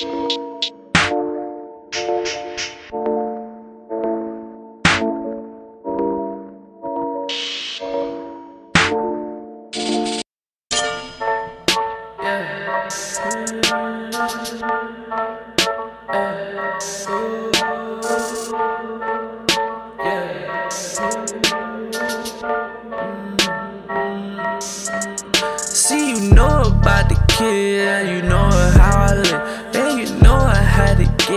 See, you know about the kid, you know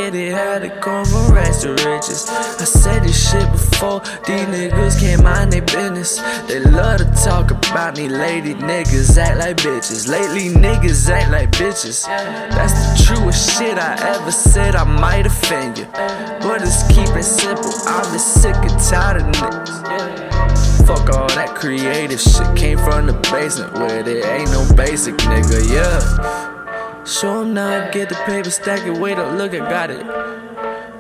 get it, had to come from rags to riches. I said this shit before, these niggas can't mind their business. They love to talk about me, lady niggas act like bitches. Lately, niggas act like bitches. That's the truest shit I ever said, I might offend you. But it's keep it simple, I'm just sick and tired of niggas. Fuck all that creative shit. Came from the basement where there ain't no basic, nigga, yeah. Show 'em now get the paper, stack it, wait up, look, I got it.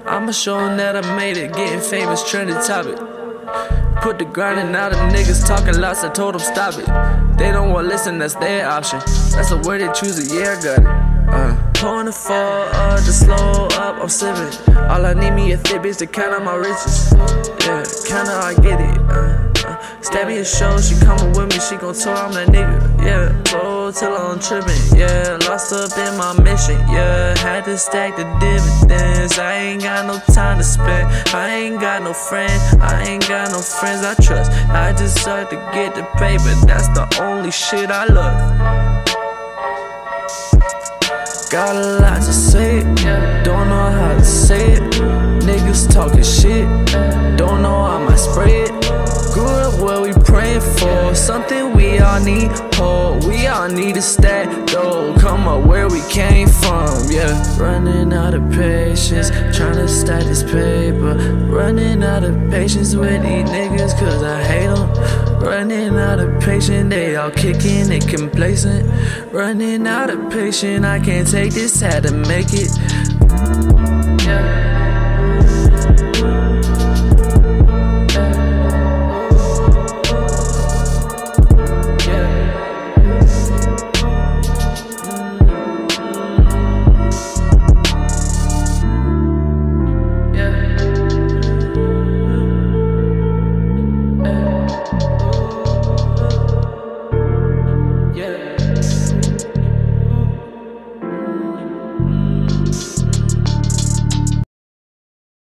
I'ma show 'em that I made it, getting famous, trending topic. Put the grinding out of niggas talking lots, I told them stop it. They don't want listen, that's their option. That's the way they choose it, yeah, I got it. Uh. Pouring the fall, uh, to slow up, I'm sipping. All I need me a thick bitch to count out my riches. Yeah, count out, I get it. Uh, uh. Stab me a show, she coming with me, she gon' tell I'm that nigga. Yeah, roll till I'm tripping. Yeah, lost up in my mission. Yeah, had to stack the dividends. I ain't got no time to spend. I ain't got no friends. I ain't got no friends I trust. I just start to get the paper. That's the only shit I love. Got a lot to say, don't know how to say it. Niggas talking shit, something we all need. Oh, we all need a stack though. Come up where we came from, yeah. Running out of patience, trying to stack this paper. Running out of patience with these niggas, cause I hate them. Running out of patience, they all kicking and complacent. Running out of patience, I can't take this, had to make it. Yeah.